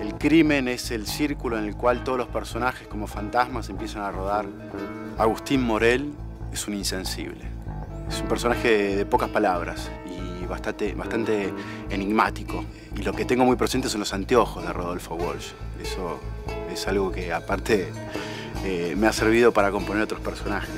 El crimen es el círculo en el cual todos los personajes como fantasmas empiezan a rodar. Agustín Morel es un insensible. Es un personaje de pocas palabras y bastante, bastante enigmático. Y lo que tengo muy presente son los anteojos de Rodolfo Walsh. Eso es algo que aparte eh, me ha servido para componer otros personajes.